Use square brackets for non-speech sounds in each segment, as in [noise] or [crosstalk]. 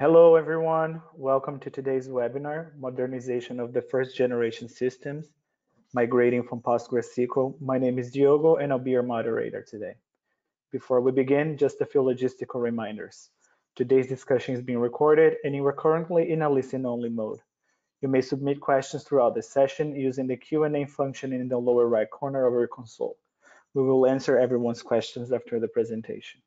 Hello, everyone. Welcome to today's webinar, Modernization of the First Generation Systems, Migrating from PostgreSQL. My name is Diogo, and I'll be your moderator today. Before we begin, just a few logistical reminders. Today's discussion is being recorded, and you are currently in a listen-only mode. You may submit questions throughout the session using the Q&A function in the lower right corner of your console. We will answer everyone's questions after the presentation.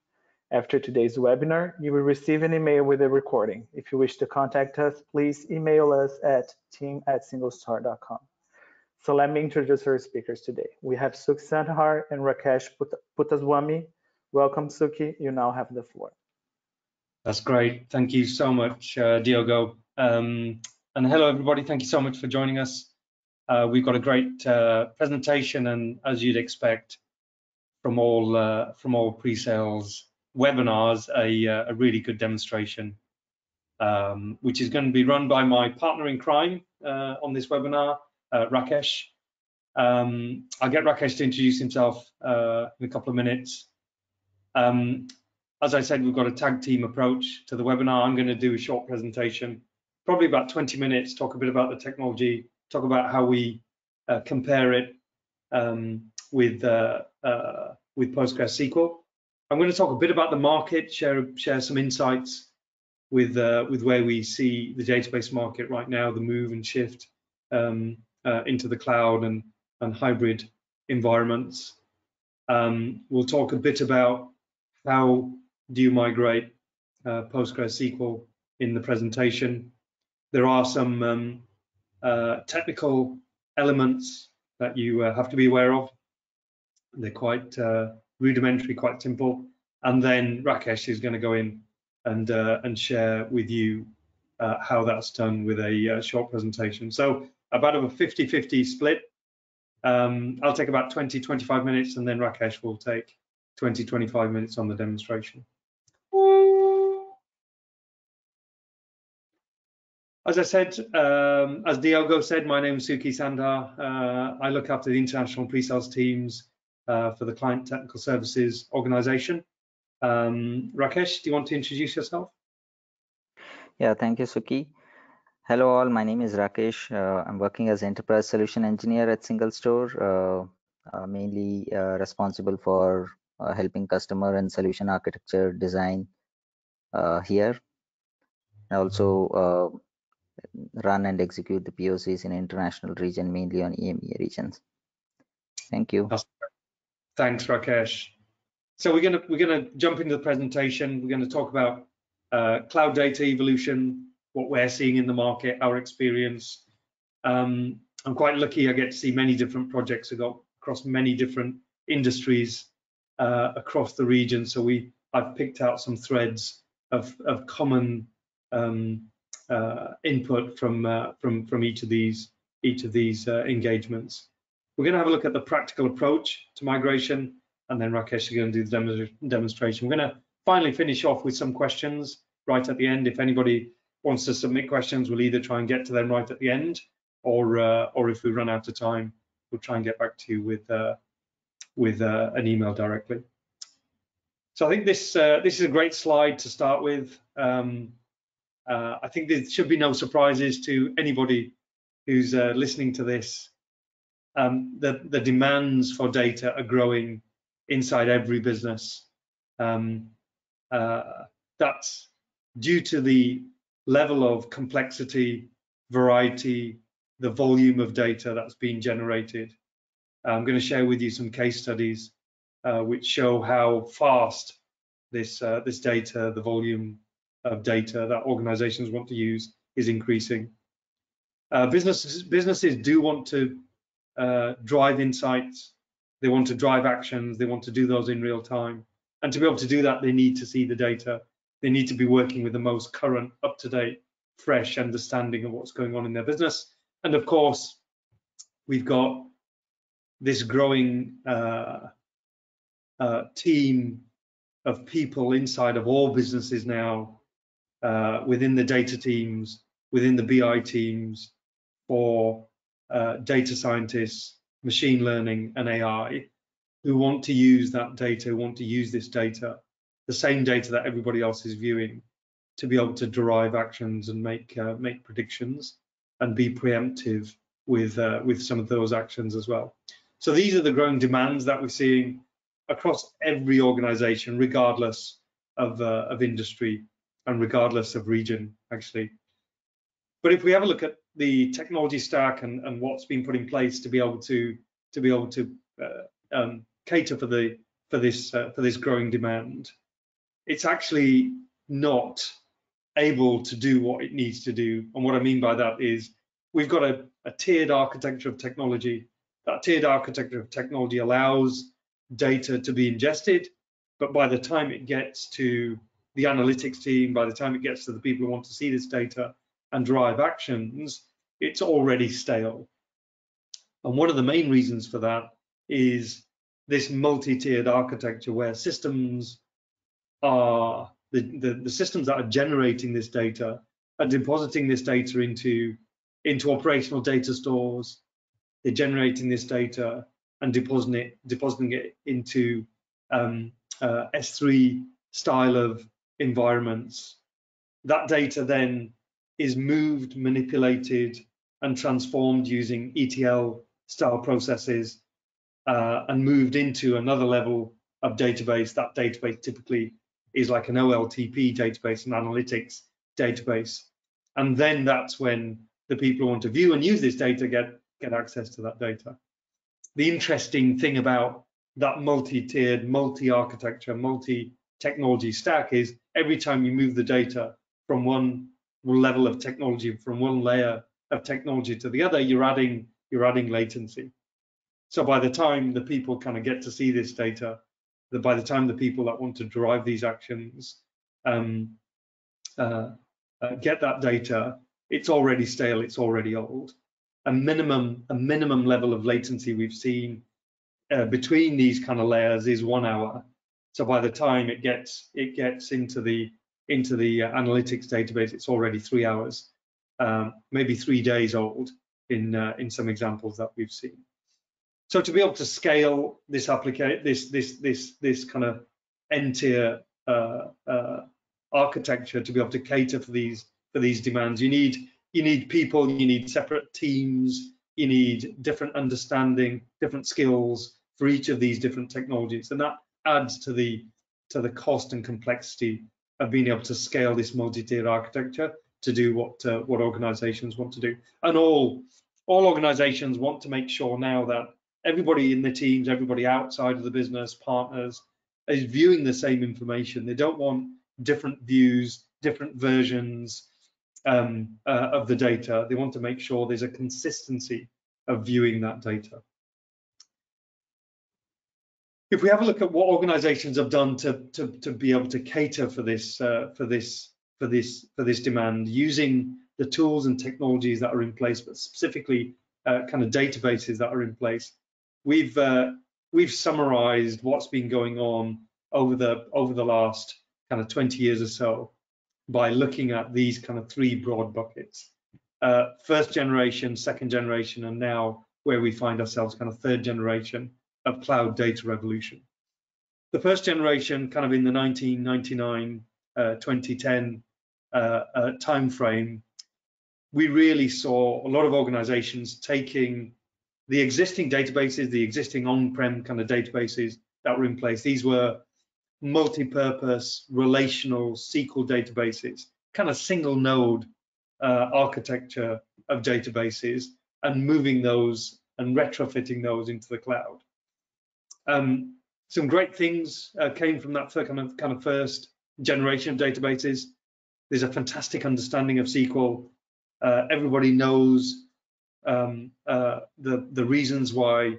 After today's webinar, you will receive an email with a recording. If you wish to contact us, please email us at team at singlestore.com. So let me introduce our speakers today. We have Sukhi Sandhar and Rakesh Puttaswamy. Welcome, Sukhi. You now have the floor. That's great. Thank you so much, uh, Diogo. Um, and hello, everybody. Thank you so much for joining us. Uh, we've got a great uh, presentation, and as you'd expect from all uh, from all pre-sales webinars a, uh, a really good demonstration, um, which is going to be run by my partner in crime uh, on this webinar, uh, Rakesh. Um, I'll get Rakesh to introduce himself uh, in a couple of minutes. Um, as I said, we've got a tag team approach to the webinar. I'm going to do a short presentation, probably about 20 minutes, talk a bit about the technology, talk about how we uh, compare it um, with uh, with PostgreSQL. I'm going to talk a bit about the market, share share some insights with uh, with where we see the database market right now, the move and shift um, uh, into the cloud and and hybrid environments. Um, we'll talk a bit about how do you migrate uh, PostgreSQL in the presentation. There are some um, uh, technical elements that you uh, have to be aware of. They're quite uh, rudimentary, quite simple. And then Rakesh is going to go in and uh, and share with you uh, how that's done with a uh, short presentation. So about a 50-50 split. Um, I'll take about 20, 25 minutes, and then Rakesh will take 20, 25 minutes on the demonstration. As I said, um, as Diogo said, my name is Suki Sandhar. Uh, I look after the international pre-sales teams uh, for the Client Technical Services organization. Um, Rakesh, do you want to introduce yourself? Yeah, thank you, Suki. Hello all, my name is Rakesh. Uh, I'm working as Enterprise Solution Engineer at SingleStore, uh, uh, mainly uh, responsible for uh, helping customer and solution architecture design uh, here. I also run and execute the POCs in international region, mainly on EMEA regions. Thank you. Thanks, Rakesh. So we're gonna we're gonna jump into the presentation. We're gonna talk about uh, cloud data evolution, what we're seeing in the market, our experience. Um, I'm quite lucky. I get to see many different projects across many different industries uh, across the region. So we I've picked out some threads of of common um, uh, input from uh, from from each of these each of these uh, engagements. We're going to have a look at the practical approach to migration, and then Rakesh is going to do the demonstration. We're going to finally finish off with some questions right at the end. If anybody wants to submit questions, we'll either try and get to them right at the end, or uh, or if we run out of time, we'll try and get back to you with uh, with uh, an email directly. So I think this uh, this is a great slide to start with. Um, uh, I think there should be no surprises to anybody who's uh, listening to this um, the, the demands for data are growing inside every business. Um, uh, that's due to the level of complexity, variety, the volume of data that's being generated. I'm going to share with you some case studies uh, which show how fast this uh, this data, the volume of data that organizations want to use is increasing. Uh, businesses businesses do want to uh, drive insights, they want to drive actions, they want to do those in real time. And to be able to do that, they need to see the data. They need to be working with the most current, up-to-date, fresh understanding of what's going on in their business. And of course, we've got this growing uh, uh, team of people inside of all businesses now, uh, within the data teams, within the BI teams, for uh, data scientists, machine learning, and AI who want to use that data, want to use this data, the same data that everybody else is viewing, to be able to derive actions and make uh, make predictions and be preemptive with uh, with some of those actions as well. So these are the growing demands that we're seeing across every organization, regardless of, uh, of industry and regardless of region, actually. But if we have a look at the technology stack and, and what's been put in place to be able to to be able to uh, um, cater for the for this uh, for this growing demand, it's actually not able to do what it needs to do. And what I mean by that is we've got a, a tiered architecture of technology. That tiered architecture of technology allows data to be ingested, but by the time it gets to the analytics team, by the time it gets to the people who want to see this data and drive actions, it's already stale. And one of the main reasons for that is this multi-tiered architecture where systems are the, the, the, systems that are generating this data are depositing this data into into operational data stores. They're generating this data and depositing it depositing it into um, uh, S3 style of environments. That data then is moved, manipulated, and transformed using ETL style processes uh, and moved into another level of database. That database typically is like an OLTP database, an analytics database. And then that's when the people who want to view and use this data get, get access to that data. The interesting thing about that multi-tiered, multi-architecture, multi-technology stack is every time you move the data from one level of technology, from one layer of technology to the other, you're adding you're adding latency. So by the time the people kind of get to see this data, that by the time the people that want to drive these actions um, uh, uh, get that data, it's already stale, it's already old. A minimum, a minimum level of latency we've seen uh, between these kind of layers is one hour. So by the time it gets it gets into the into the uh, analytics database, it's already three hours, um, maybe three days old in uh, in some examples that we've seen. So to be able to scale this application, this this this this kind of n-tier uh, uh, architecture to be able to cater for these for these demands, you need you need people, you need separate teams, you need different understanding, different skills for each of these different technologies, and that adds to the to the cost and complexity of being able to scale this multi-tiered architecture to do what uh, what organizations want to do and all all organizations want to make sure now that everybody in the teams, everybody outside of the business, partners, is viewing the same information. They don't want different views, different versions um, uh, of the data. They want to make sure there's a consistency of viewing that data. If we have a look at what organizations have done to, to, to be able to cater for this, uh, for this, for this, for this demand using the tools and technologies that are in place, but specifically uh, kind of databases that are in place, we've uh, we've summarized what's been going on over the over the last kind of 20 years or so by looking at these kind of three broad buckets. Uh, first generation second generation and now where we find ourselves kind of third generation of cloud data revolution the first generation kind of in the 1999 uh, 2010 uh, uh, time frame we really saw a lot of organizations taking the existing databases, the existing on-prem kind of databases that were in place, these were multi-purpose relational SQL databases, kind of single node uh, architecture of databases and moving those and retrofitting those into the cloud. Um, some great things uh, came from that kind of kind of first generation of databases. There's a fantastic understanding of SQL. Uh, everybody knows um, uh, the, the reasons why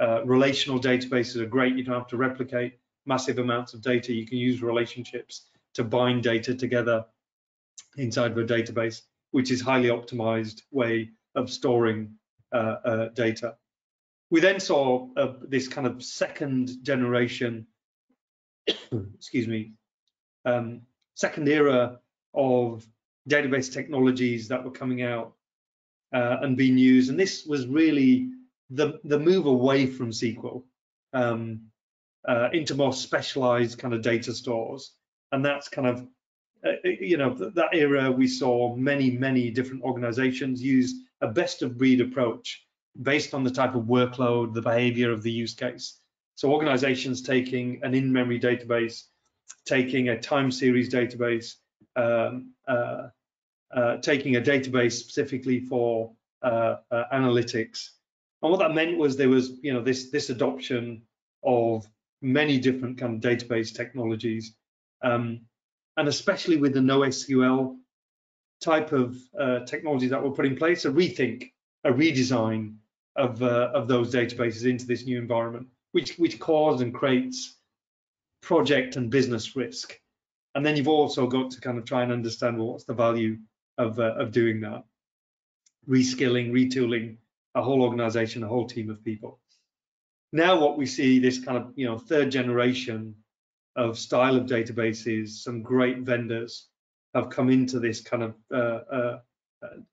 uh, relational databases are great. You don't have to replicate massive amounts of data. You can use relationships to bind data together inside of a database, which is highly optimized way of storing uh, uh data. We then saw uh, this kind of second generation, [coughs] excuse me, um, second era of database technologies that were coming out uh, and being used. And this was really the, the move away from SQL um, uh, into more specialized kind of data stores. And that's kind of uh, you know, that era we saw many, many different organizations use a best of breed approach based on the type of workload, the behavior of the use case. So organizations taking an in-memory database, taking a time series database, um, uh, uh, taking a database specifically for uh, uh, analytics. And what that meant was there was, you know, this this adoption of many different kind of database technologies, um, and especially with the NoSQL type of uh, technologies that were put in place, a rethink, a redesign of uh, of those databases into this new environment, which which caused and creates project and business risk. And then you've also got to kind of try and understand well, what's the value of, uh, of doing that. Reskilling, retooling a whole organization, a whole team of people. Now what we see this kind of, you know, third generation of style of databases, some great vendors have come into this kind of uh, uh,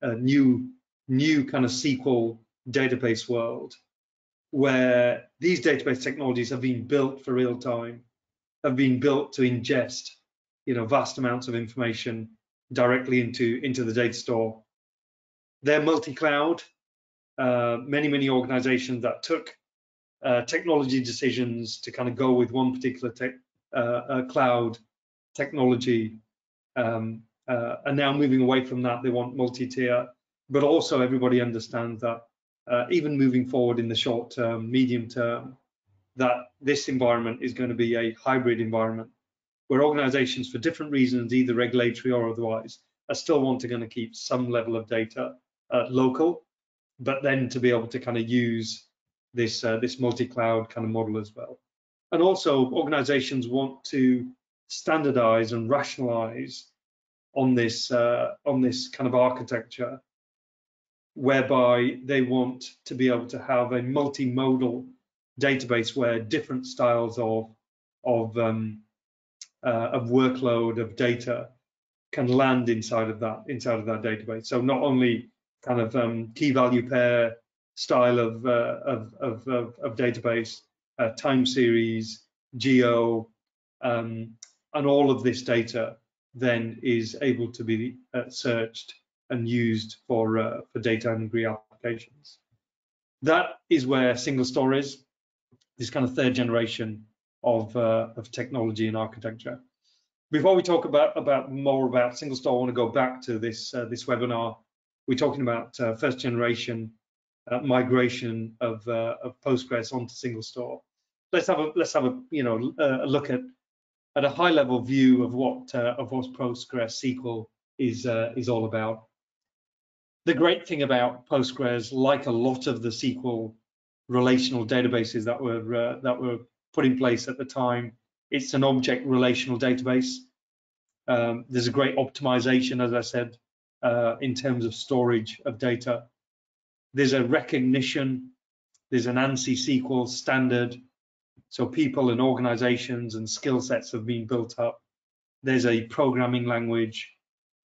uh new, new kind of SQL database world where these database technologies have been built for real time, have been built to ingest, you know, vast amounts of information directly into, into the data store. They're multi-cloud. Uh, many, many organizations that took uh, technology decisions to kind of go with one particular tech, uh, uh cloud technology um, uh, are now moving away from that. They want multi-tier, but also everybody understands that uh, even moving forward in the short term, medium term, that this environment is going to be a hybrid environment where organizations for different reasons, either regulatory or otherwise, are still wanting to keep some level of data uh, local, but then to be able to kind of use this uh, this multi-cloud kind of model as well. And also organizations want to standardize and rationalize on this uh, on this kind of architecture whereby they want to be able to have a multimodal database where different styles of of um, uh, of workload of data can land inside of that inside of that database. So not only kind of um, key value pair style of uh, of, of, of, of, database, uh, time series, geo, um, and all of this data then is able to be uh, searched and used for uh, for data angry applications. That is where SingleStore is, this kind of third generation of, uh, of technology and architecture. Before we talk about, about more about SingleStore, I want to go back to this, uh, this webinar. We're talking about uh, first generation uh, migration of, uh, of Postgres onto SingleStore. Let's have a let's have a you know a look at at a high level view of what uh, of what Postgres SQL is is all about. The great thing about Postgres, like a lot of the SQL relational databases that were uh, that were put in place at the time. It's an object relational database. Um, there's a great optimization, as I said, uh, in terms of storage of data. There's a recognition. There's an ANSI SQL standard. So people and organizations and skill sets have been built up. There's a programming language.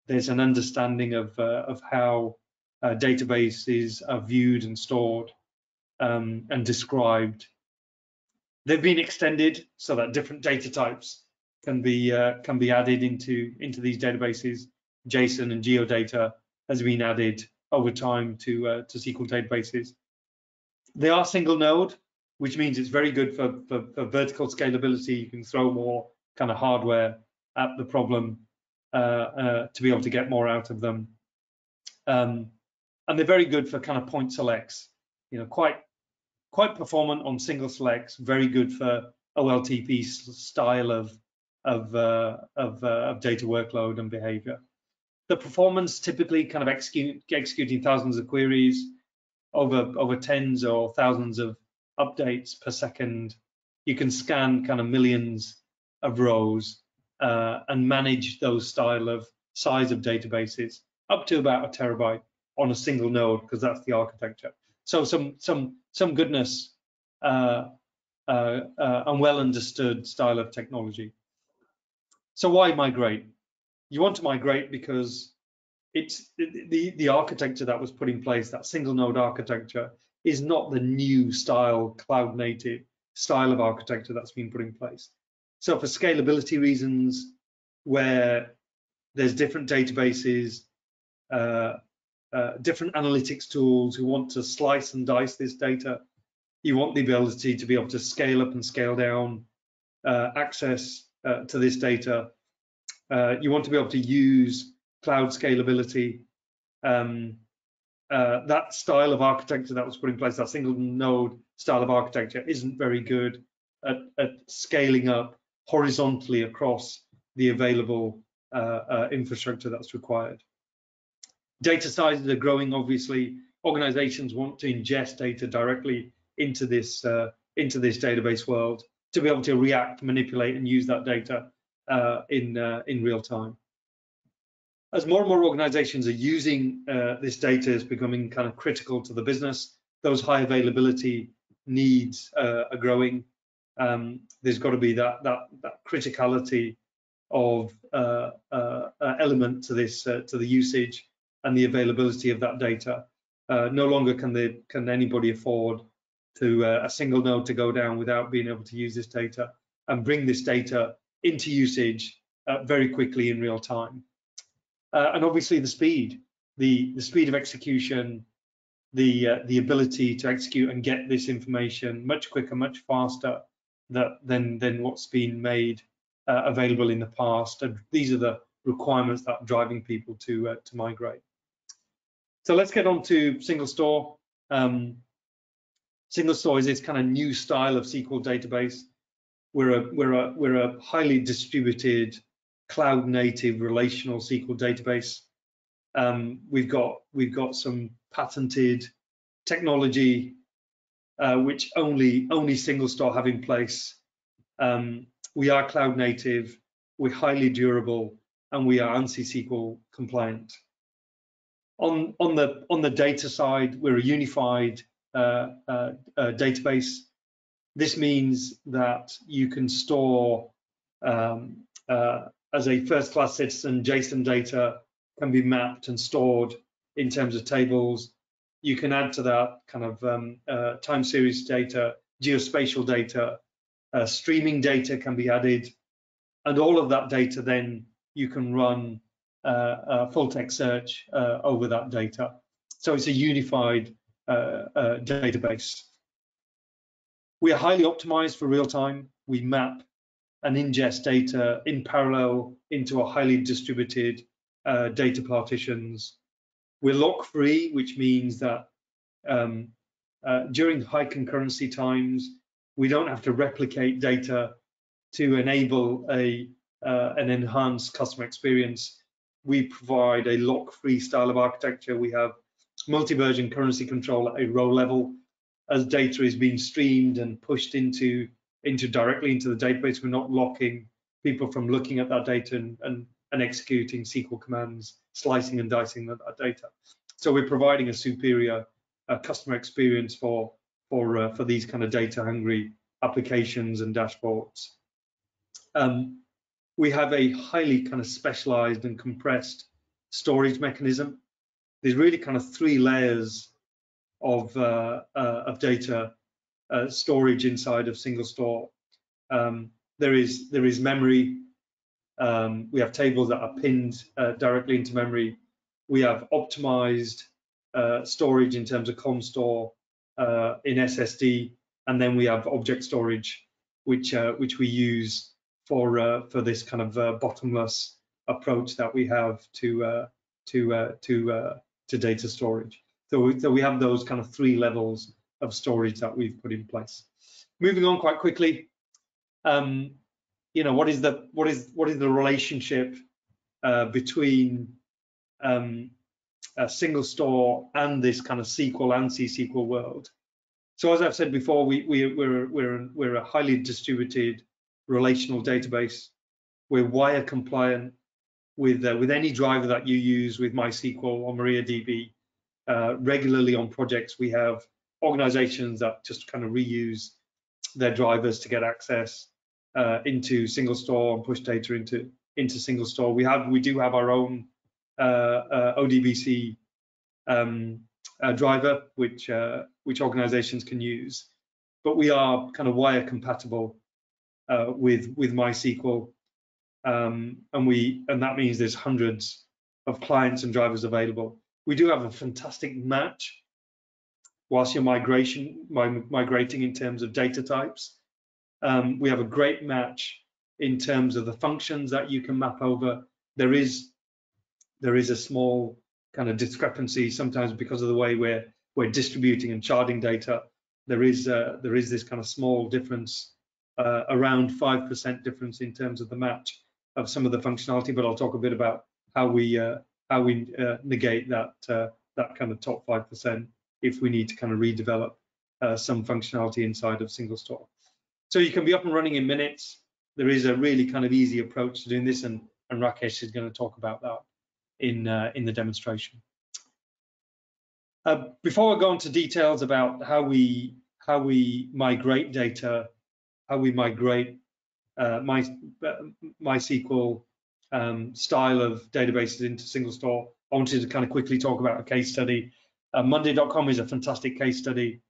There's an understanding of, uh, of how uh, databases are viewed and stored um, and described. They've been extended so that different data types can be uh, can be added into into these databases. JSON and geodata has been added over time to uh, to SQL databases. They are single node, which means it's very good for, for, for vertical scalability. You can throw more kind of hardware at the problem uh, uh, to be able to get more out of them. Um, and they're very good for kind of point selects. You know, quite quite performant on single selects, very good for OLTP style of of uh, of, uh, of, data workload and behavior. The performance typically kind of execute, executing thousands of queries over over tens or thousands of updates per second. You can scan kind of millions of rows uh, and manage those style of size of databases up to about a terabyte on a single node because that's the architecture. So some some some goodness uh, uh, uh, and well understood style of technology. So why migrate? You want to migrate because it's the the architecture that was put in place, that single node architecture, is not the new style cloud native style of architecture that's been put in place. So for scalability reasons, where there's different databases, uh, uh, different analytics tools who want to slice and dice this data. You want the ability to be able to scale up and scale down uh, access uh, to this data. Uh, you want to be able to use cloud scalability. Um, uh, that style of architecture that was put in place, that single node style of architecture, isn't very good at, at scaling up horizontally across the available infrastructure that's required. Data sizes are growing, obviously. Organizations want to ingest data directly into this uh, into this database world to be able to react, manipulate, and use that data uh, in uh, in real time. As more and more organizations are using uh, this data is becoming kind of critical to the business, those high availability needs uh, are growing. Um, there's got to be that that that criticality of uh, element to this to the usage and the availability of that data. Uh, no longer can they can anybody afford to uh, a single node to go down without being able to use this data and bring this data into usage uh, very quickly in real time. Uh, and obviously the speed, the the speed of execution, the uh, the ability to execute and get this information much quicker, much faster that, than than what's been made uh, available in the past. And these are the requirements that are driving people to to migrate. So let's get on to SingleStore. Um, SingleStore is this kind of new style of SQL database. We're a we're a we're a highly distributed cloud native relational SQL database. Um, we've got we've got some patented technology uh, which only only SingleStore have in place. Um, we are cloud native, we're highly durable, and we are ANSI SQL compliant. On, on, the, on the data side, we're a unified uh, uh, uh, database. This means that you can store um, uh, as a first class citizen, JSON data can be mapped and stored in terms of tables. You can add to that kind of um, uh, time series data, geospatial data, streaming data can be added, and all of that data then you can run full text search uh, over that data. So it's a unified uh, database. We are highly optimized for real time. We map and ingest data in parallel into a highly distributed uh, data partitions. We're lock free, which means that um, uh, during high concurrency times, we don't have to replicate data to enable a uh, an enhanced customer experience we provide a lock-free style of architecture. We have multi-version concurrency control at a row level. As data is being streamed and pushed into into directly into the database, we're not locking people from looking at that data and, and, and executing SQL commands, slicing and dicing that, that data. So we're providing a superior uh, customer experience for for uh, for these kind of data hungry applications and dashboards. Um, we have a highly kind of specialized and compressed storage mechanism. There's really kind of three layers of, uh, uh, of data uh, storage inside of SingleStore. Um, there is there is memory. Um, we have tables that are pinned uh, directly into memory. We have optimized uh, storage in terms of columnstore uh, in SSD, and then we have object storage, which which we use for uh, for this kind of uh, bottomless approach that we have to uh, to to to data storage. So we, so we have those kind of three levels of storage that we've put in place. Moving on quite quickly, um, you know what is the what is what is the relationship uh, between um, a SingleStore and this kind of SQL and SQL world. So as I've said before, we, we, we're, we're, we're a highly distributed relational database. We're wire compliant with uh, with any driver that you use with MySQL or MariaDB. Uh, regularly on projects, we have organizations that just kind of reuse their drivers to get access uh, into SingleStore and push data into into SingleStore. We have we do have our own uh, uh, ODBC um, uh, driver, which which organizations can use, but we are kind of wire compatible uh, with with MySQL. um, and we and that means there's hundreds of clients and drivers available. We do have a fantastic match whilst you're migration migrating in terms of data types. Um, we have a great match in terms of the functions that you can map over. There is there is a small kind of discrepancy sometimes because of the way we're we're distributing and sharding data. There is uh, there is this kind of small difference, uh, around five percent difference in terms of the match of some of the functionality. But I'll talk a bit about how we uh, how we uh, negate that uh, that kind of top five percent if we need to kind of redevelop uh, some functionality inside of SingleStore. So you can be up and running in minutes. There is a really kind of easy approach to doing this, and, and Rakesh is going to talk about that in, uh, in the demonstration. Before I go into details about how we how we migrate data, how we migrate uh, my uh, MySQL um, style of databases into SingleStore, I wanted to kind of quickly talk about a case study. Uh, Monday.com is a fantastic case study.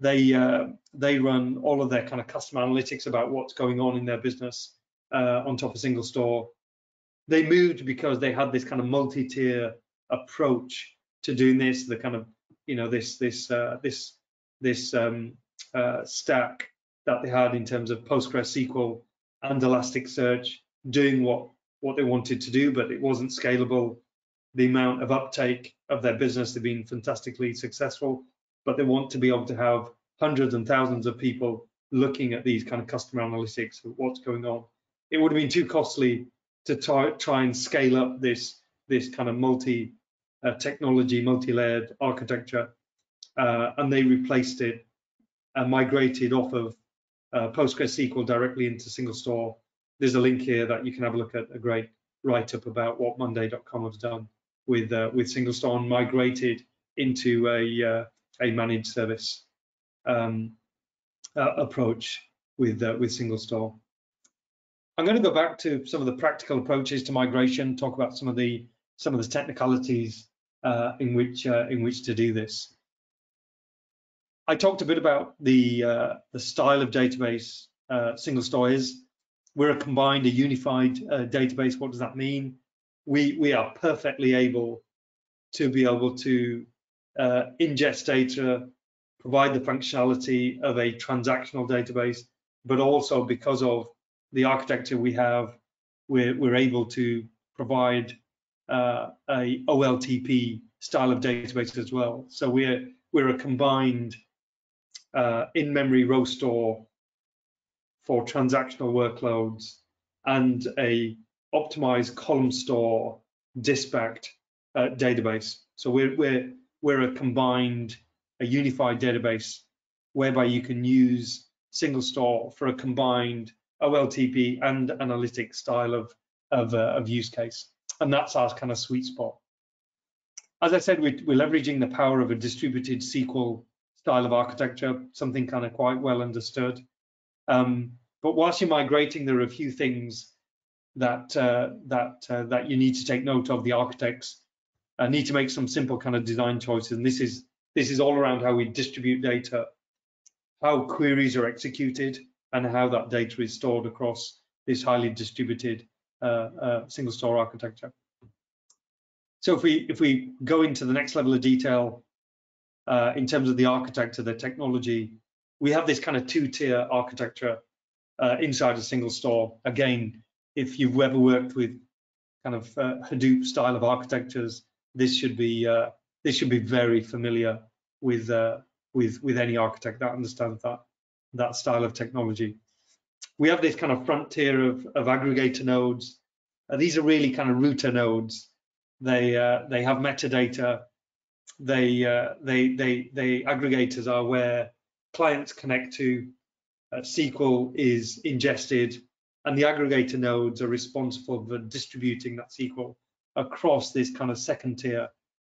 They uh, they run all of their kind of customer analytics about what's going on in their business uh, on top of SingleStore they moved because they had this kind of multi-tier approach to doing this the kind of you know this this uh, this this um, uh, stack that they had in terms of PostgreSQL and Elasticsearch doing what what they wanted to do, but it wasn't scalable. The amount of uptake of their business had been fantastically successful, but they want to be able to have hundreds and thousands of people looking at these kind of customer analytics of what's going on. It would have been too costly to try, try and scale up this this kind of multi uh, technology, multi-layered architecture, uh, and they replaced it and migrated off of uh, PostgreSQL directly into SingleStore. There's a link here that you can have a look at a great write-up about what Monday.com has done with uh, with SingleStore and migrated into a uh, a managed service um, uh, approach with with SingleStore. I'm going to go back to some of the practical approaches to migration, talk about some of the some of the technicalities uh, in which uh, in which to do this. I talked a bit about the uh, the style of database uh, SingleStore is. We're a combined, a unified uh, database. What does that mean? We we are perfectly able to be able to uh, ingest data, provide the functionality of a transactional database, but also because of the architecture we have, we're, we're able to provide uh, a OLTP style of database as well. So we're we're a combined uh, in-memory row store for transactional workloads and a optimized column store dispatched uh, database. So we're we're we're a combined, a unified database whereby you can use SingleStore for a combined OLTP and analytic style of of, uh, of use case, and that's our kind of sweet spot. As I said, we're, we're leveraging the power of a distributed SQL style of architecture, something kind of quite well understood. Um, but whilst you're migrating, there are a few things that uh, that uh, that you need to take note of. The architects uh, need to make some simple kind of design choices, and this is this is all around how we distribute data, how queries are executed, and how that data is stored across this highly distributed uh, uh, SingleStore architecture. So if we if we go into the next level of detail uh, in terms of the architecture, the technology, we have this kind of two-tier architecture uh, inside a SingleStore. Again, if you've ever worked with kind of uh, Hadoop style of architectures, this should be uh, this should be very familiar with with with any architect that understands that that style of technology. We have this kind of frontier of, of aggregator nodes. Uh, these are really kind of router nodes. They uh, they have metadata. They uh, they they they aggregators are where clients connect to. Uh, SQL is ingested, and the aggregator nodes are responsible for distributing that SQL across this kind of second tier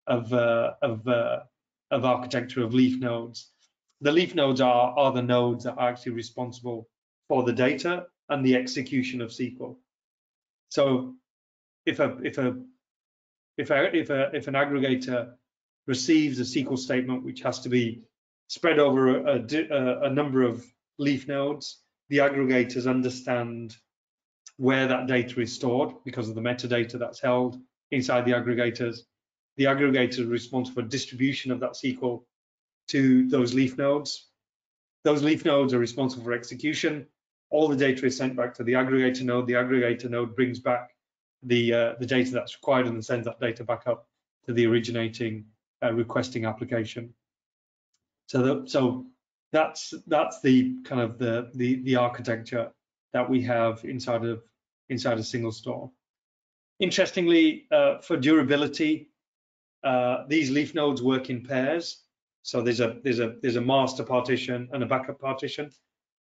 of uh, of uh, of architecture of leaf nodes the leaf nodes are, are the nodes that are actually responsible for the data and the execution of SQL. So if a if a if a, if a if an aggregator receives a SQL statement which has to be spread over a, a, a number of leaf nodes, the aggregators understand where that data is stored because of the metadata that's held inside the aggregators. The aggregator is responsible for distribution of that SQL to those leaf nodes. Those leaf nodes are responsible for execution. All the data is sent back to the aggregator node. The aggregator node brings back the uh, the data that's required and then sends that data back up to the originating uh, requesting application. So the, so that's that's the kind of the the the architecture that we have inside of inside a SingleStore. Interestingly, uh, for durability, uh, these leaf nodes work in pairs. So there's a there's a there's a master partition and a backup partition.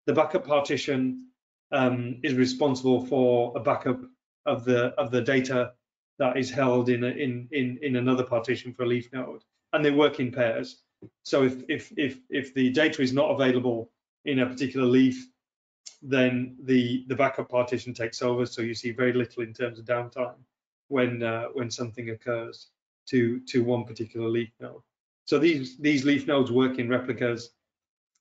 The backup partition um, is responsible for a backup of the of the data that is held in a, in in in another partition for a leaf node, and they work in pairs. So if if if if the data is not available in a particular leaf, then the the backup partition takes over. So you see very little in terms of downtime when uh, when something occurs to to one particular leaf node. So these these leaf nodes work in replicas,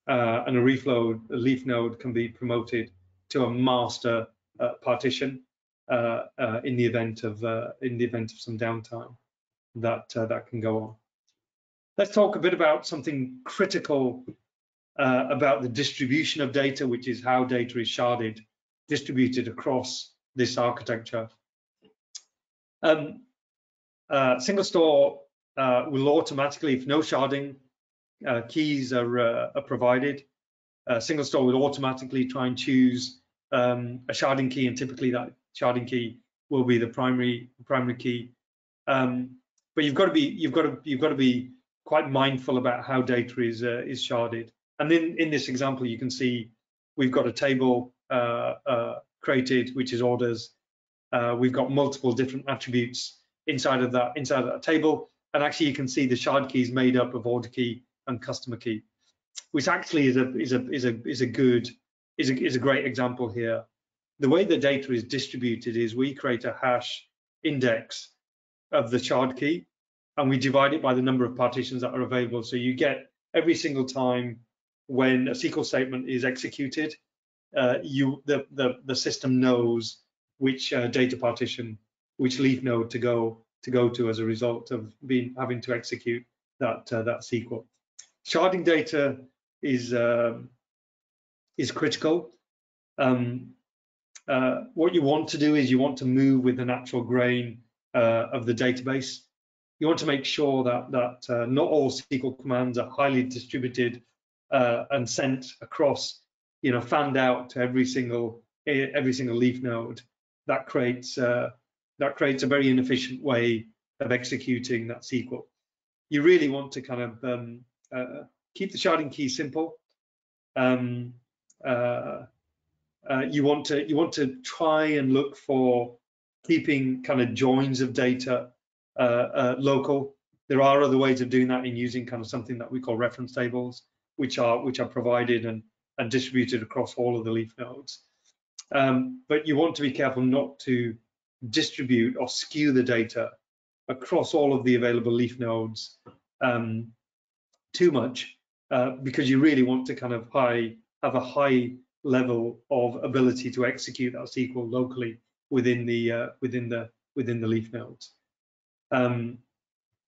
uh, and a node a leaf node can be promoted to a master uh, partition in the event of uh, in the event of some downtime that that can go on. Let's talk a bit about something critical uh, about the distribution of data, which is how data is sharded, distributed across this architecture. Um, uh, SingleStore uh, will automatically, if no sharding, uh, keys are, uh, are provided. Uh, SingleStore will automatically try and choose um, a sharding key, and typically that sharding key will be the primary primary key. Um, but you've got to be you've got to you've got to be quite mindful about how data is uh, is sharded. And then in this example, you can see we've got a table uh, uh, created, which is orders. Uh, we've got multiple different attributes inside of that inside of that table, and actually you can see the shard key is made up of order key and customer key, which actually is a is a is a is a good is a is a great example here. The way the data is distributed is we create a hash index of the shard key and we divide it by the number of partitions that are available. So you get every single time when a SQL statement is executed, uh, you the, the the system knows which uh, data partition, which leaf node to go to go to as a result of being having to execute that uh, that SQL. Sharding data is um, is critical. Um, uh, what you want to do is you want to move with the natural grain uh, of the database you want to make sure that that uh, not all SQL commands are highly distributed uh, and sent across, you know, fanned out to every single every single leaf node. That creates uh, that creates a very inefficient way of executing that SQL. You really want to kind of um, keep the sharding key simple. Um, uh, you want to you want to try and look for keeping kind of joins of data uh, uh, local. There are other ways of doing that in using kind of something that we call reference tables, which are which are provided and and distributed across all of the leaf nodes. Um, but you want to be careful not to distribute or skew the data across all of the available leaf nodes um, too much uh, because you really want to kind of high have a high level of ability to execute that SQL locally within the uh, within the within the leaf nodes. Um,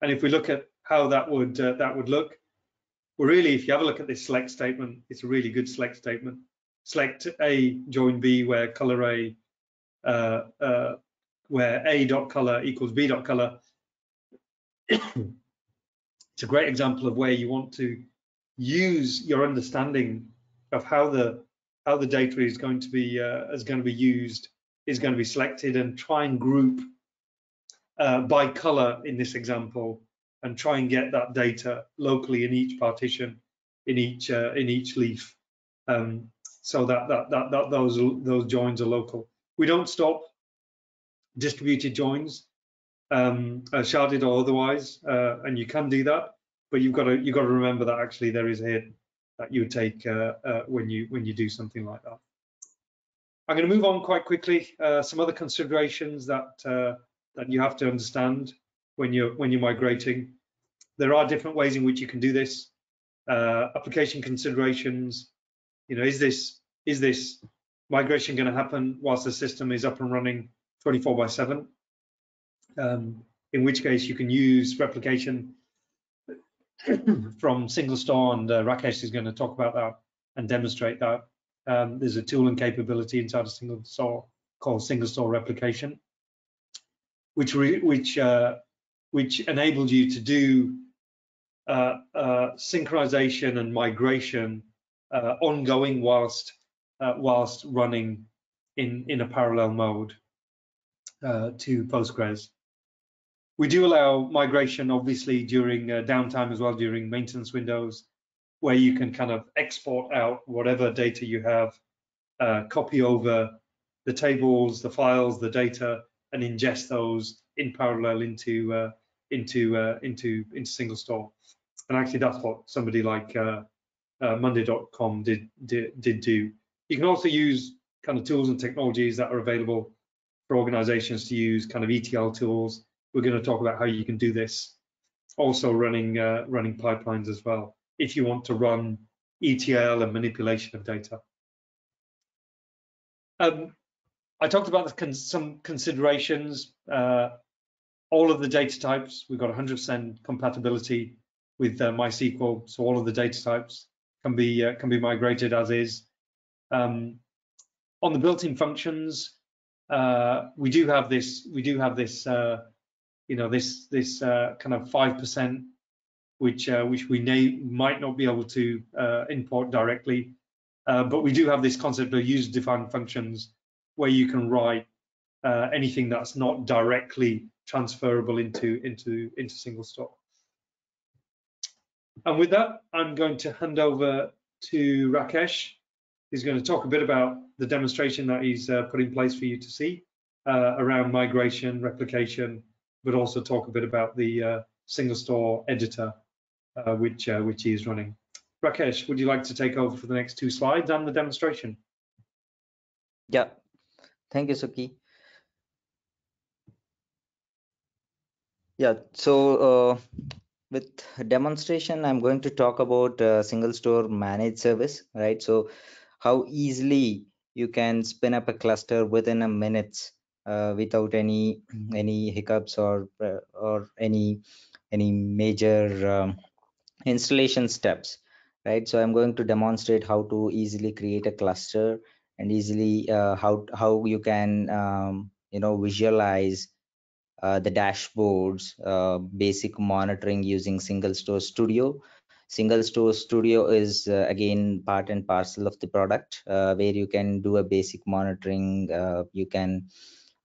and if we look at how that would uh, that would look, well, really, if you have a look at this select statement, it's a really good select statement. Select A join B where color A uh, uh, where A dot color equals B dot color. [coughs] it's a great example of where you want to use your understanding of how the how the data is going to be uh, is going to be used is going to be selected and try and group uh, by color in this example and try and get that data locally in each partition in each uh, in each leaf. Um, so that, that that that those those joins are local. We don't stop distributed joins um, uh, sharded or otherwise uh, and you can do that but you've got to you've got to remember that actually there is a that you would take uh, uh, when you when you do something like that I'm going to move on quite quickly some other considerations that that you have to understand when you're when you're migrating. There are different ways in which you can do this. Uh, application considerations. You know, is this is this migration going to happen whilst the system is up and running 24 by 7, um, in which case you can use replication [clears throat] from SingleStore and uh, Rakesh is going to talk about that and demonstrate that. Um, there's a tool and capability inside a SingleStore called SingleStore replication, which which uh, which enabled you to do uh, uh, synchronization and migration uh, ongoing whilst uh, whilst running in in a parallel mode uh, to Postgres. We do allow migration, obviously, during downtime as well, during maintenance windows, where you can kind of export out whatever data you have, copy over the tables, the files, the data, and ingest those in parallel into uh, into uh, into into SingleStore. And actually, that's what somebody like uh, uh Monday.com did, did did do. You can also use kind of tools and technologies that are available for organizations to use, kind of ETL tools. We're going to talk about how you can do this. Also, running uh, running pipelines as well, if you want to run ETL and manipulation of data. Um, I talked about con some considerations. Uh, all of the data types, we've got 100% compatibility with uh, MySQL, so all of the data types can be uh, can be migrated as is. Um, on the built-in functions, uh, we do have this we do have this uh, you know this this uh, kind of five percent which which we may, might not be able to import directly, but we do have this concept of user-defined functions where you can write uh, anything that's not directly transferable into into into SingleStore. And with that, I'm going to hand over to Rakesh. He's going to talk a bit about the demonstration that he's uh, put in place for you to see uh, around migration, replication, but also talk a bit about the uh, SingleStore editor, uh, which uh, which he is running. Rakesh, would you like to take over for the next two slides and the demonstration? Yeah, Thank you, Suki. Yeah, so uh, with demonstration, I'm going to talk about uh, SingleStore managed service, right? So how easily you can spin up a cluster within a minutes without any any hiccups or uh, or any any major um, installation steps, right? So I'm going to demonstrate how to easily create a cluster and easily uh, how how you can um, you know visualize uh, the dashboards uh, basic monitoring using SingleStore studio SingleStore studio is uh, again part and parcel of the product uh, where you can do a basic monitoring uh, you can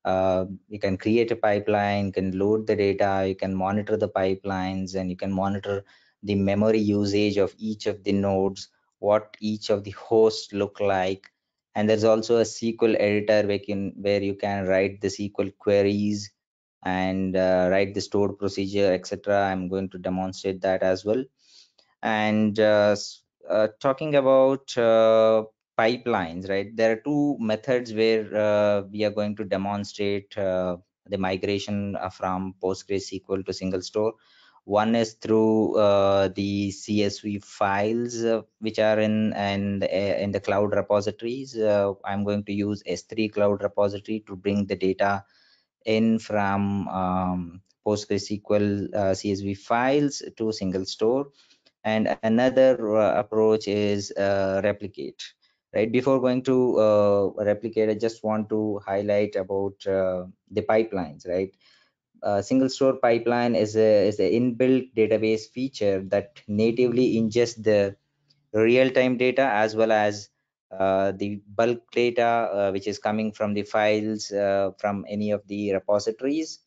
you can create a pipeline you can load the data you can monitor the pipelines and you can monitor the memory usage of each of the nodes what each of the hosts look like and there's also a SQL editor where, can, where you can write the SQL queries and uh, write the stored procedure, etc. I'm going to demonstrate that as well. And uh, uh, talking about uh, pipelines, right? There are two methods where uh, we are going to demonstrate uh, the migration from PostgreSQL to SingleStore. One is through uh, the CSV files, uh, which are in, the, uh, in the cloud repositories. Uh, I'm going to use S3 cloud repository to bring the data in from um, PostgreSQL uh, CSV files to SingleStore. And another uh, approach is replicate right before going to uh, replicate i just want to highlight about uh, the pipelines right? A SingleStore pipeline is a is an inbuilt database feature that natively ingests the real-time data as well as uh, the bulk data uh, which is coming from the files uh, from any of the repositories.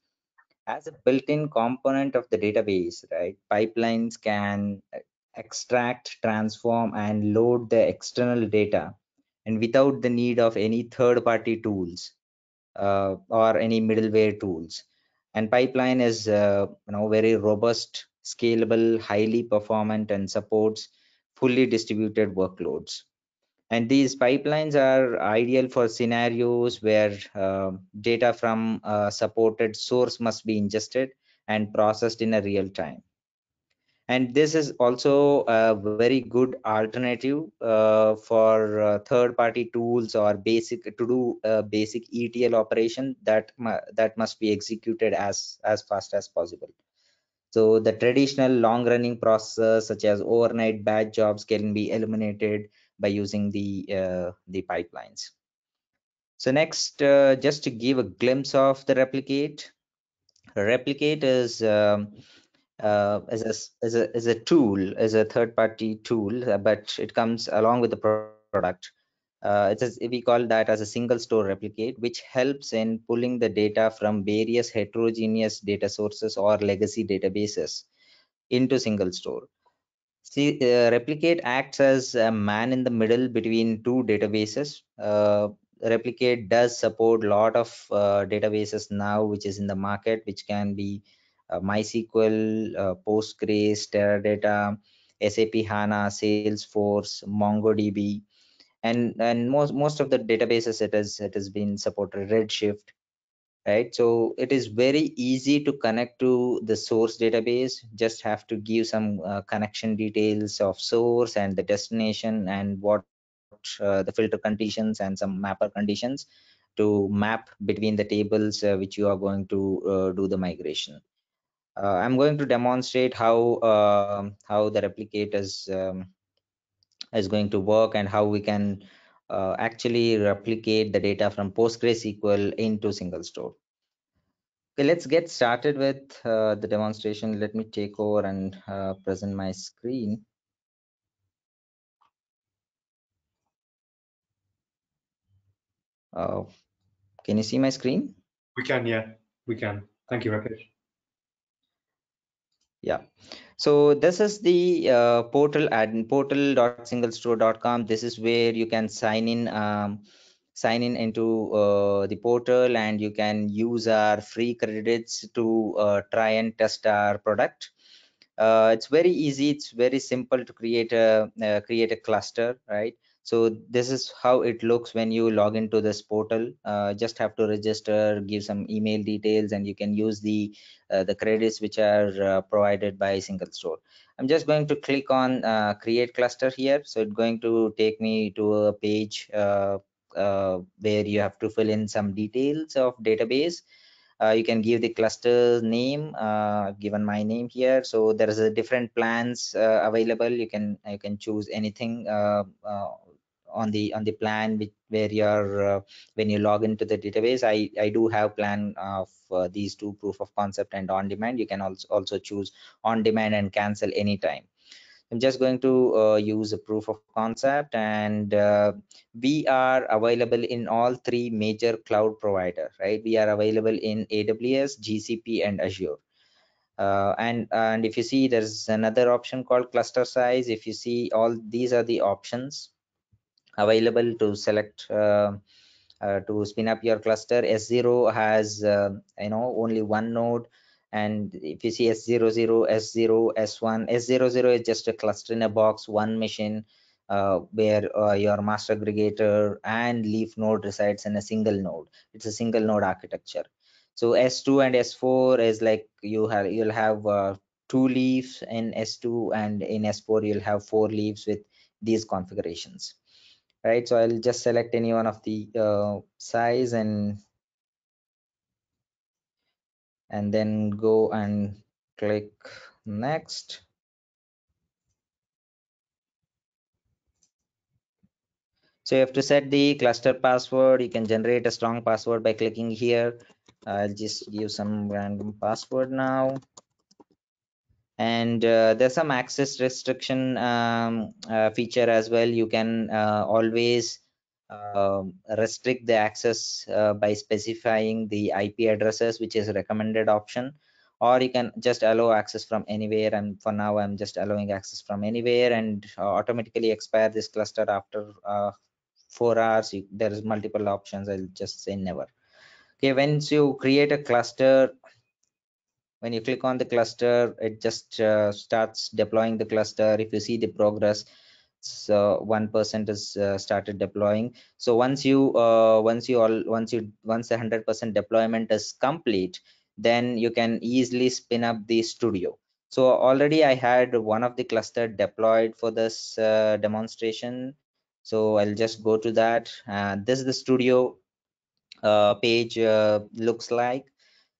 As a built-in component of the database right pipelines can extract transform and load the external data and without the need of any third-party tools uh, or any middleware tools. And pipeline is uh, you know very robust scalable highly performant and supports fully distributed workloads. And these pipelines are ideal for scenarios where uh, data from a supported source must be ingested and processed in a real time and this is also a very good alternative uh, for uh, third party tools or basic to do basic etl operation that that must be executed as as fast as possible. So the traditional long running process such as overnight batch jobs can be eliminated by using the uh, the pipelines. So next uh, just to give a glimpse of the replicate. Replicate is um, uh, as a as a as a tool as a third party tool uh, but it comes along with the product. Uh, it's a, we call that as a SingleStore replicate which helps in pulling the data from various heterogeneous data sources or legacy databases into SingleStore. See uh, replicate acts as a man in the middle between two databases. Uh, replicate does support a lot of uh, databases now which is in the market which can be MySQL, uh, Postgres, Teradata, SAP HANA, Salesforce, MongoDB, and and most most of the databases it has it has been supported Redshift, right? So it is very easy to connect to the source database. Just have to give some uh, connection details of source and the destination and what uh, the filter conditions and some mapper conditions to map between the tables uh, which you are going to uh, do the migration uh, I'm going to demonstrate how uh, how the replicate is um, is going to work and how we can uh, actually replicate the data from PostgreSQL into SingleStore. Okay, let's get started with uh, the demonstration. Let me take over and uh, present my screen. Uh, can you see my screen? We can, yeah, we can. Thank you, Rakesh yeah. So this is the uh, portal admin portal.singlestore.com this is where you can sign in um, sign in into uh, the portal and you can use our free credits to uh, try and test our product. Uh, it's very easy. It's very simple to create a uh, create a cluster right so this is how it looks when you log into this portal. Uh, just have to register give some email details and you can use the uh, the credits which are uh, provided by SingleStore. I'm just going to click on uh, create cluster here. So it's going to take me to a page uh, uh, where you have to fill in some details of database. You can give the cluster name I've given my name here. So there is a different plans available. You can you can choose anything on the on the plan which, where you're uh, when you log into the database i i do have plan of uh, these two proof of concept and on demand. You can also also choose on demand and cancel anytime. I'm just going to uh, use a proof of concept and uh, we are available in all three major cloud provider right? We are available in aws gcp and azure. Uh, and and if you see there's another option called cluster size. If you see all these are the options available to select uh, uh, to spin up your cluster. S0 has uh, you know only one node. And if you see s00 s0 s1 s00 is just a cluster in a box one machine uh, where uh, your master aggregator and leaf node resides in a single node. It's a single node architecture. So s2 and s4 is like you have you'll have uh, two leaves in s2 and in s4 you'll have four leaves with these configurations right? So i'll just select any one of the uh, size and and then go and click next. So you have to set the cluster password. You can generate a strong password by clicking here. I'll just give some random password now and uh, there's some access restriction um, uh, feature as well. You can uh, always um, restrict the access uh, by specifying the ip addresses which is a recommended option. Or you can just allow access from anywhere. And for now i'm just allowing access from anywhere. And uh, automatically expire this cluster after uh, four hours. You, there is multiple options. I'll just say never. Okay once you create a cluster when you click on the cluster it just uh, starts deploying the cluster if you see the progress so one percent is uh, started deploying so once you uh, once you all once you once the 100 percent deployment is complete then you can easily spin up the studio So already I had one of the cluster deployed for this uh, demonstration. So I'll just go to that. Uh, this is the studio uh, page uh, looks like.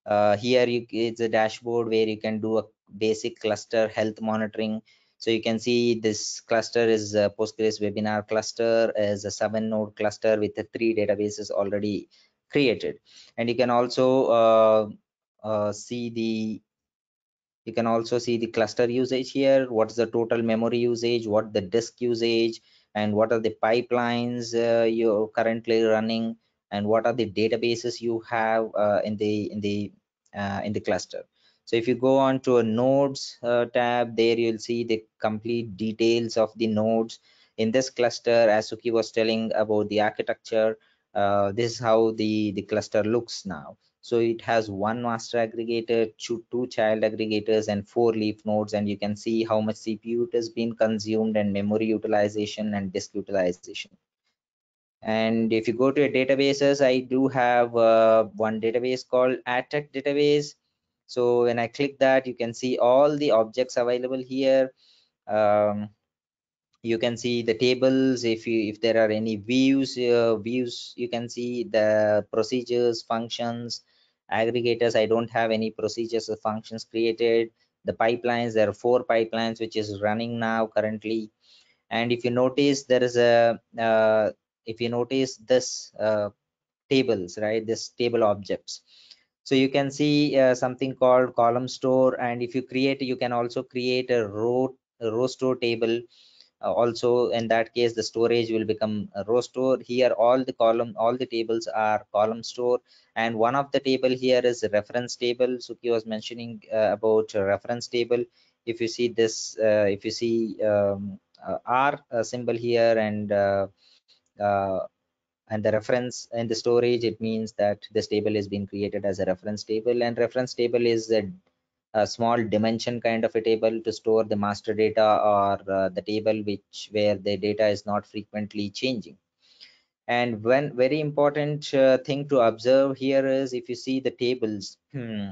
Uh, here you, it's a dashboard where you can do a basic cluster health monitoring. So you can see this cluster is a Postgres webinar cluster is a seven node cluster with the three databases already created. And you can also uh, uh, see the you can also see the cluster usage here what's the total memory usage what the disk usage and what are the pipelines uh, you're currently running and what are the databases you have uh, in the in the uh, in the cluster. So if you go on to a nodes uh, tab there you'll see the complete details of the nodes. In this cluster as suki was telling about the architecture uh, this is how the the cluster looks now. So it has one master aggregator two, two child aggregators and four leaf nodes and you can see how much cpu it has been consumed and memory utilization and disk utilization and if you go to your databases i do have uh, one database called adtech database. So when i click that you can see all the objects available here. Um, you can see the tables. If you if there are any views uh, views you can see the procedures functions aggregators. I don't have any procedures or functions created. The pipelines there are four pipelines which is running now currently. And if you notice there is a uh, if you notice this uh, tables right this table objects. So you can see uh, something called column store and if you create you can also create a row a row store table. Uh, also in that case the storage will become row store. Here all the column all the tables are column store and one of the table here is reference table. Suki was mentioning uh, about reference table. If you see this uh, if you see um, uh, r symbol here and uh, and the reference in the storage it means that this table is being created as a reference table and reference table is a a small dimension kind of a table to store the master data or uh, the table which where the data is not frequently changing. And one very important uh, thing to observe here is if you see the tables hmm,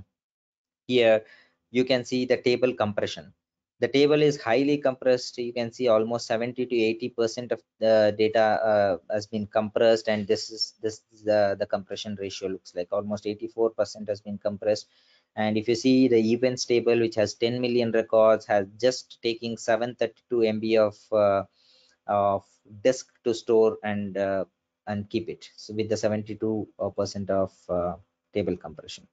here you can see the table compression the table is highly compressed. You can see almost 70 to 80 percent of the data uh, has been compressed and this is this is the, the compression ratio looks like. Almost 84 percent has been compressed. And if you see the events table which has 10 million records has just taking 732 mb of uh, of disk to store and uh, and keep it. So with the 72 percent of uh, table compression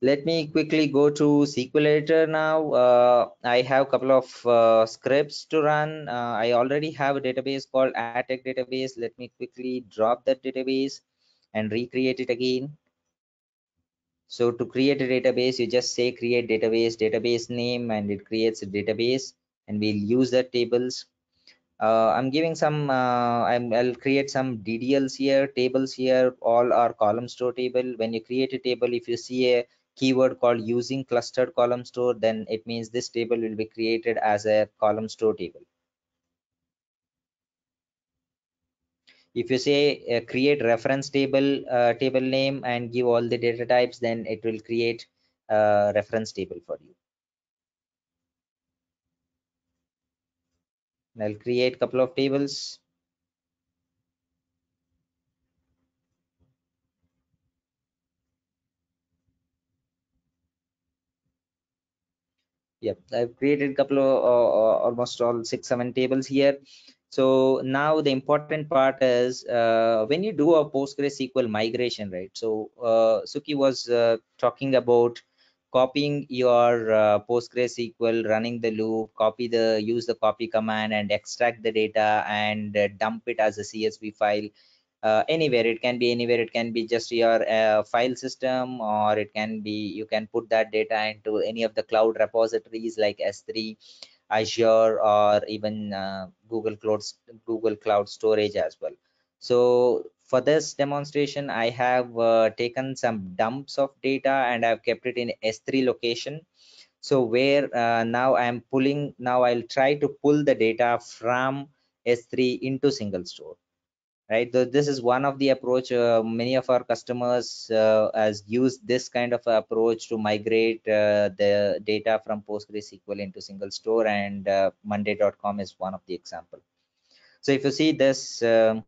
let me quickly go to SQL Editor now. Uh, I have a couple of uh, scripts to run. Uh, I already have a database called adtech database. Let me quickly drop that database and recreate it again. So to create a database, you just say create database, database name, and it creates a database and we'll use the tables. Uh, I'm giving some, uh, i will create some DDLs here, tables here, all are column store table. When you create a table, if you see a keyword called using clustered column store, then it means this table will be created as a column store table. if you say uh, create reference table uh, table name and give all the data types then it will create a reference table for you i'll create a couple of tables yep i've created a couple of uh, uh almost all six seven tables here so now the important part is uh, when you do a PostgreSQL migration, right? So uh, Suki was uh, talking about copying your uh, PostgreSQL, running the loop, copy the use the copy command and extract the data and uh, dump it as a CSV file. Uh, anywhere it can be anywhere it can be just your file system or it can be you can put that data into any of the cloud repositories like s3 Azure or even uh, Google Cloud Google Cloud Storage as well. So for this demonstration, I have uh, taken some dumps of data and I've kept it in S3 location. So where uh, now I'm pulling, now I'll try to pull the data from S3 into SingleStore. Right? So this is one of the approach uh, many of our customers uh, has used this kind of approach to migrate uh, the data from postgresql into SingleStore and uh, monday.com is one of the example. So if you see this um,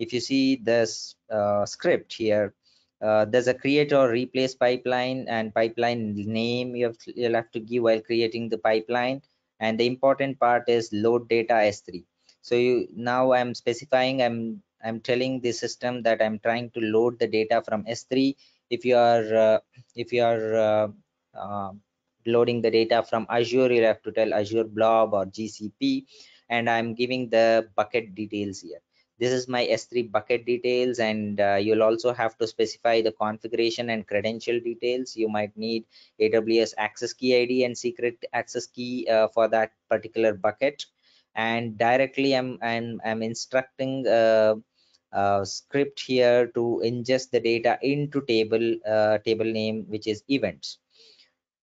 if you see this uh, script here uh, there's a create or replace pipeline and pipeline name you have you'll have to give while creating the pipeline. And the important part is load data s3 so you now i'm specifying i'm i'm telling the system that i'm trying to load the data from s3 if you are uh, if you are uh, uh, loading the data from azure you'll have to tell azure blob or gcp and i'm giving the bucket details here. This is my s3 bucket details and uh, you'll also have to specify the configuration and credential details. You might need aws access key id and secret access key uh, for that particular bucket and directly i'm i'm, I'm instructing uh, a script here to ingest the data into table uh, table name which is events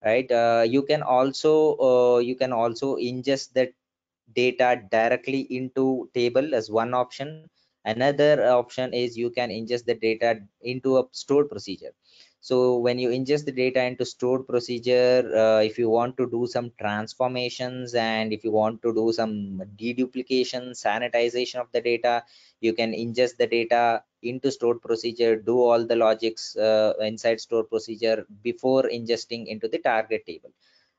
right? Uh, you can also uh, you can also ingest that data directly into table as one option. Another option is you can ingest the data into a stored procedure so when you ingest the data into stored procedure uh, if you want to do some transformations and if you want to do some deduplication sanitization of the data you can ingest the data into stored procedure do all the logics uh, inside stored procedure before ingesting into the target table.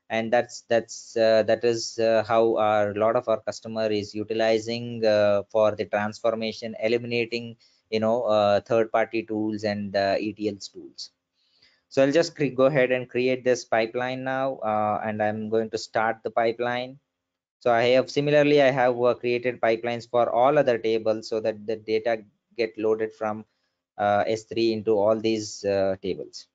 And that's that's uh, that is uh, how our lot of our customer is utilizing uh, for the transformation eliminating you know uh, third party tools and uh, etls tools so I'll just go ahead and create this pipeline now, uh, and I'm going to start the pipeline. So I have similarly, I have uh, created pipelines for all other tables so that the data get loaded from uh, S3 into all these uh, tables.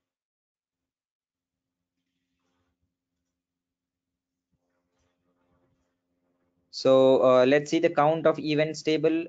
So uh, let's see the count of events table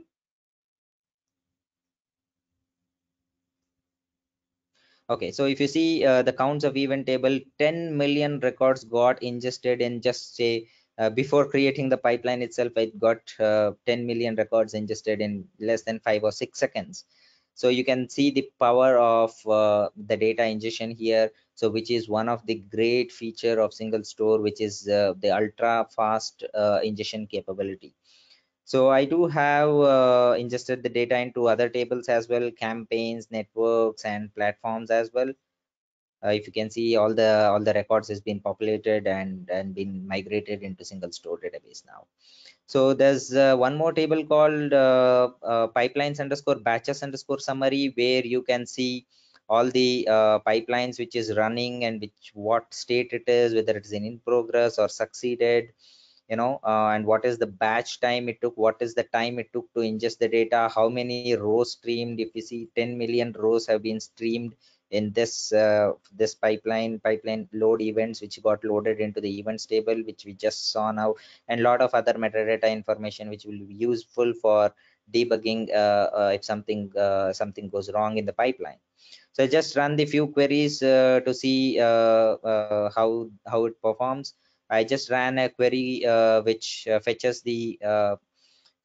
okay so if you see uh, the counts of event table 10 million records got ingested in just say uh, before creating the pipeline itself it got uh, 10 million records ingested in less than five or six seconds. So you can see the power of uh, the data ingestion here. So which is one of the great feature of SingleStore which is uh, the ultra fast uh, ingestion capability so I do have uh, ingested the data into other tables as well, campaigns, networks, and platforms as well. Uh, if you can see all the all the records has been populated and and been migrated into SingleStore database now. So there's uh, one more table called uh, uh, pipelines underscore batches underscore summary where you can see all the uh, pipelines which is running and which what state it is, whether it is in, in progress or succeeded you know uh, and what is the batch time it took what is the time it took to ingest the data how many rows streamed if you see 10 million rows have been streamed in this uh, this pipeline pipeline load events which got loaded into the events table which we just saw now and a lot of other metadata information which will be useful for debugging uh, uh if something uh, something goes wrong in the pipeline. So just run the few queries uh, to see how how it performs I just ran a query uh, which uh, fetches the uh,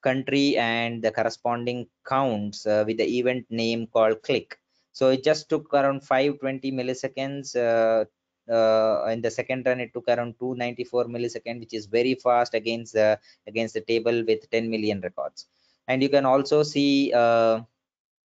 country and the corresponding counts uh, with the event name called click. So it just took around 520 milliseconds. Uh, uh, in the second run, it took around 294 milliseconds, which is very fast against the against the table with 10 million records. And you can also see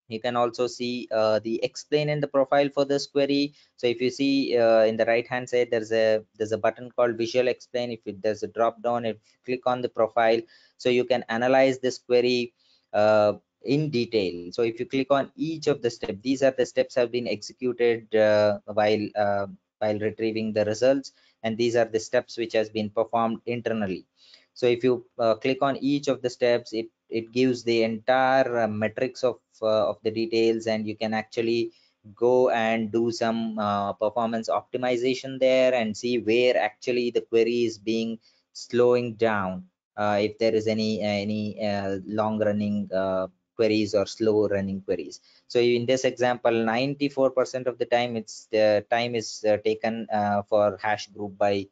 you can also see uh, the explain in the profile for this query. So if you see uh, in the right hand side there's a there's a button called visual explain. If it, there's a drop down if click on the profile so you can analyze this query uh, in detail. So if you click on each of the steps these are the steps have been executed uh, while uh, while retrieving the results and these are the steps which has been performed internally. So if you uh, click on each of the steps it it gives the entire uh, metrics of of the details and you can actually go and do some uh, performance optimization there and see where actually the query is being slowing down. Uh, if there is any any uh, long running uh, queries or slow running queries. So in this example 94 percent of the time it's the time is taken for hash group by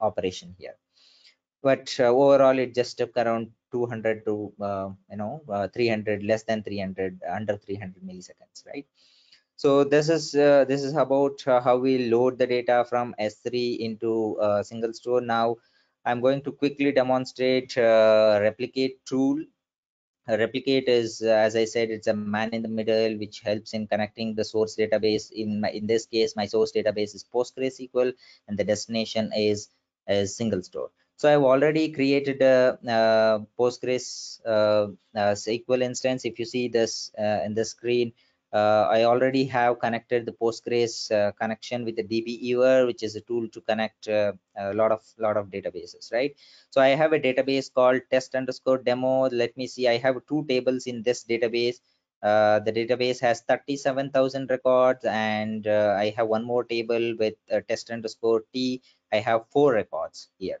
operation here. But overall it just took around 200 to uh, you know uh, 300 less than 300 under 300 milliseconds right? So this is uh, this is about uh, how we load the data from s3 into uh, SingleStore. Now i'm going to quickly demonstrate uh, replicate tool. A replicate is as i said it's a man in the middle which helps in connecting the source database. In my in this case my source database is postgresql and the destination is is SingleStore so i've already created a, a postgres uh, uh, sql instance if you see this uh, in the screen I already have connected the Postgres connection with the DBeaver, which is a tool to connect a lot of lot of databases, right? So I have a database called test underscore demo. Let me see. I have two tables in this database. Uh, the database has 37,000 records, and uh, I have one more table with uh, test underscore t. I have four records here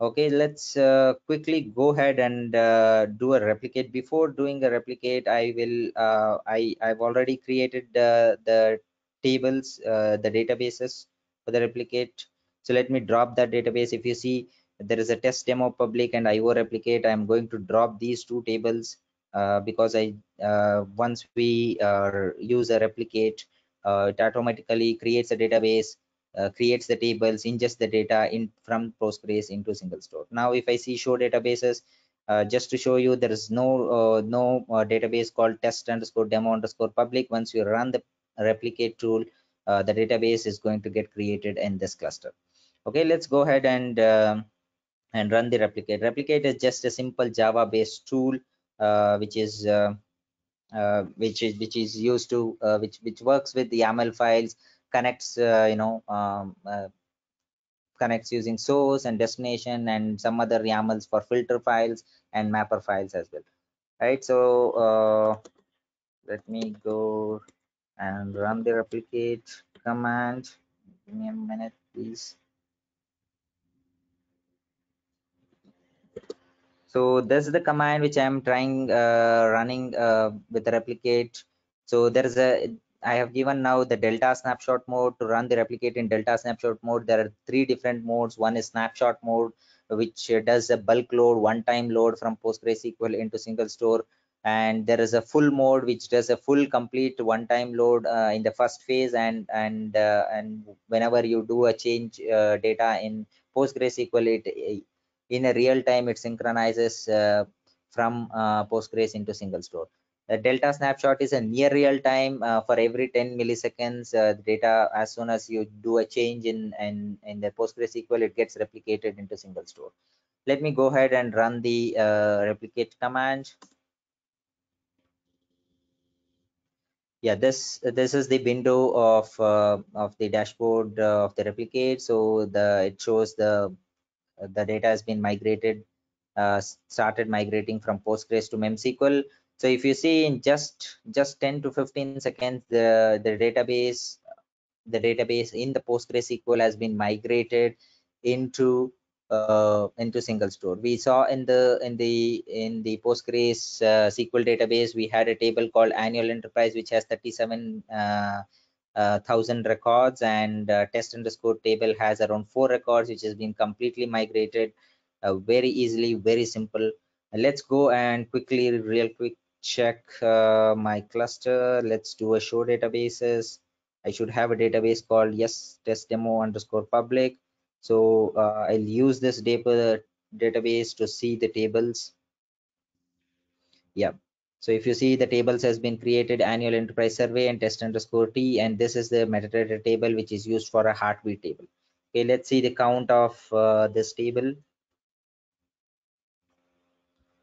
okay let's uh, quickly go ahead and uh, do a replicate. Before doing a replicate i will uh, i i've already created the tables uh, the databases for the replicate. So let me drop that database. If you see there is a test demo public and io replicate i'm going to drop these two tables uh, because i uh, once we use a replicate it automatically creates a database. uh, creates the tables, ingests the data in from Postgres into SingleStore. Now, if I see show databases, uh, just to show you, there is no uh, no uh, database called test underscore demo underscore public. Once you run the replicate tool, uh, the database is going to get created in this cluster. Okay, let's go ahead and um, and run the replicate. Replicate is just a simple Java-based tool, uh, which is which is which is used to which which works with the YAML files connects uh, you know um, uh, connects using source and destination and some other YAMLs for filter files and mapper files as well. Right? So uh, let me go and run the replicate command. Give me a minute please. So this is the command which i'm trying uh, running uh, with replicate. So there is a I have given now the delta snapshot mode to run the replicate in delta snapshot mode. There are three different modes. One is snapshot mode, which does a bulk load, one-time load from PostgreSQL into SingleStore. And there is a full mode, which does a full complete one-time load uh, in the first phase. And and uh, and whenever you do a change uh, data in PostgreSQL, it in a real time it synchronizes uh, from uh, Postgres into SingleStore the delta snapshot is a near real time uh, for every 10 milliseconds uh, data as soon as you do a change in in, in the postgresql it gets replicated into SingleStore. Let me go ahead and run the uh, replicate command. Yeah this this is the window of uh, of the dashboard uh, of the replicate. So the it shows the the data has been migrated uh, started migrating from postgres to memsql so if you see in just just 10 to 15 seconds the the database the database in the postgresql has been migrated into uh, into SingleStore. We saw in the in the in the postgres uh, sql database we had a table called annual enterprise which has 37 uh, uh, thousand records and uh, test underscore table has around four records which has been completely migrated uh, very easily very simple. Let's go and quickly real quick check uh, my cluster. Let's do a show databases. I should have a database called yes test demo underscore public. So uh, i'll use this data database to see the tables. Yeah. So if you see the tables has been created annual enterprise survey and test underscore t and this is the metadata table which is used for a heartbeat table. Okay let's see the count of uh, this table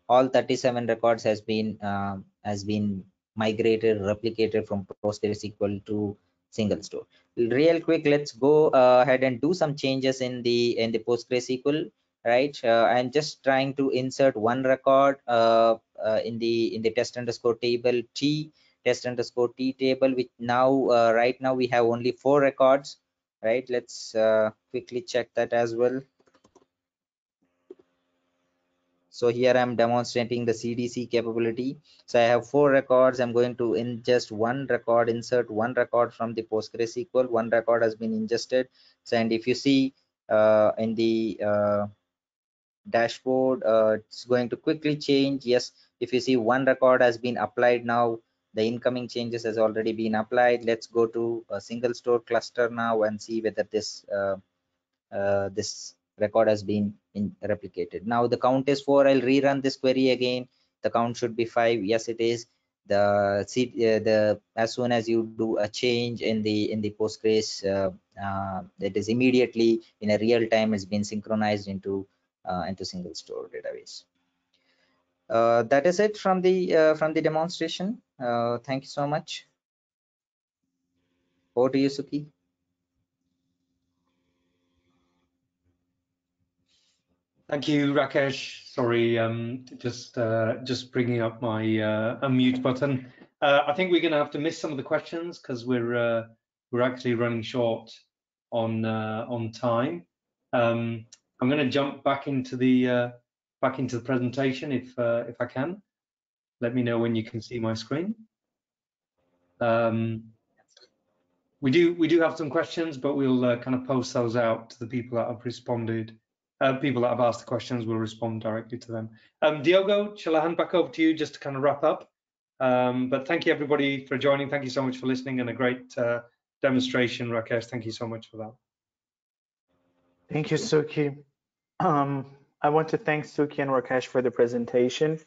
all 37 records has been uh, has been migrated replicated from PostgreSQL to SingleStore. Real quick, let's go uh, ahead and do some changes in the in the PostgreSQL. Right, uh, I'm just trying to insert one record uh, uh, in the in the test underscore table T test underscore T table. Which now uh, right now we have only four records. Right, let's quickly check that as well so here i'm demonstrating the cdc capability. So i have four records. I'm going to ingest one record insert one record from the postgresql one record has been ingested. So and if you see uh, in the uh, dashboard uh, it's going to quickly change. Yes if you see one record has been applied now the incoming changes has already been applied. Let's go to a SingleStore cluster now and see whether this uh, uh, this record has been replicated. Now the count is four. I'll rerun this query again. The count should be five. Yes it is. The see uh, the as soon as you do a change in the in the postgres uh, uh, that is immediately in a real time has been synchronized into uh, into SingleStore database. Uh, that is it from the from the demonstration. Thank you so much. Over to you suki Thank you, Rakesh. Sorry, um, just uh, just bringing up my uh, unmute button. Uh, I think we're going to have to miss some of the questions because we're uh, we're actually running short on uh, on time. Um, I'm going to jump back into the uh, back into the presentation if if I can. Let me know when you can see my screen. Um, we do we do have some questions, but we'll kind of post those out to the people that have responded uh, people that have asked the questions will respond directly to them. Um, Diogo, shall I hand back over to you just to kind of wrap up? Um, but thank you everybody for joining. Thank you so much for listening and a great uh, demonstration, Rakesh. Thank you so much for that. Thank you, Suki. Um, I want to thank Suki and Rakesh for the presentation.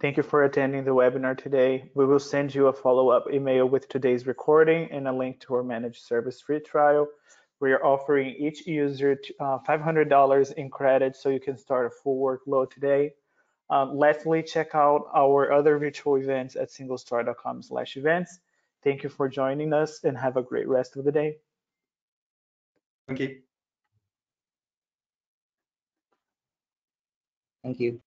Thank you for attending the webinar today. We will send you a follow-up email with today's recording and a link to our managed service free trial we are offering each user uh, $500 in credit so you can start a full workload today. Um, lastly, check out our other virtual events at singlestore.com slash events. Thank you for joining us and have a great rest of the day. Thank you. Thank you.